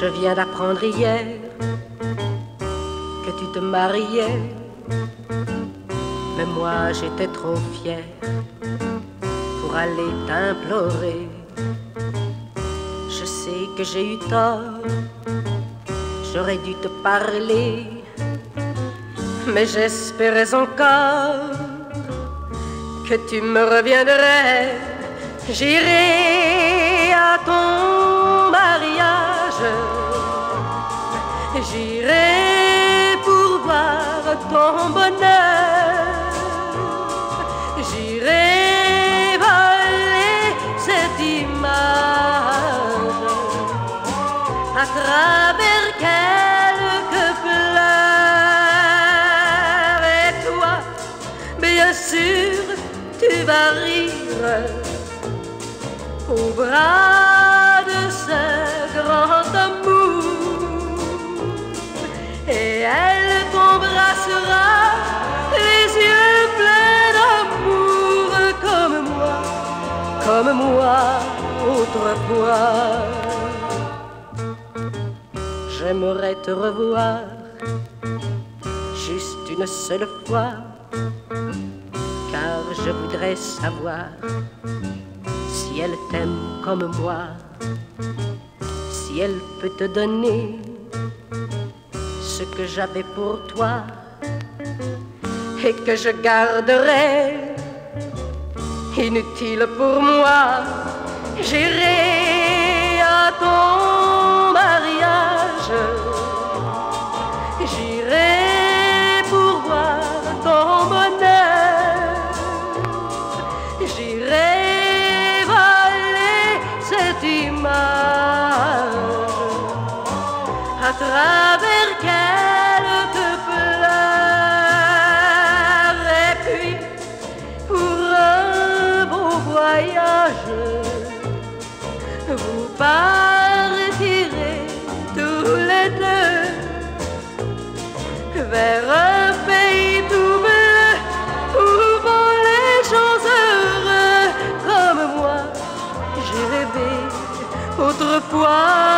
Je viens d'apprendre hier que tu te mariais. Mais moi j'étais trop fier pour aller t'implorer. Je sais que j'ai eu tort, j'aurais dû te parler. Mais j'espérais encore que tu me reviendrais. J'irai à ton mariage, j'irai pour voir ton bonheur, j'irai voler cette image. À travers quelques pleurs. Et toi, bien sûr, tu vas rire. Au bras autrefois. J'aimerais te revoir, juste une seule fois, car je voudrais savoir si elle t'aime comme moi, si elle peut te donner ce que j'avais pour toi et que je garderai inutile pour moi. J'irai à ton mariage, j'irai pour voir ton bonheur, j'irai voler cette image à travers voyage, vous partirez tous les deux vers un pays tout où vont les gens heureux comme moi. J'ai rêvé autrefois.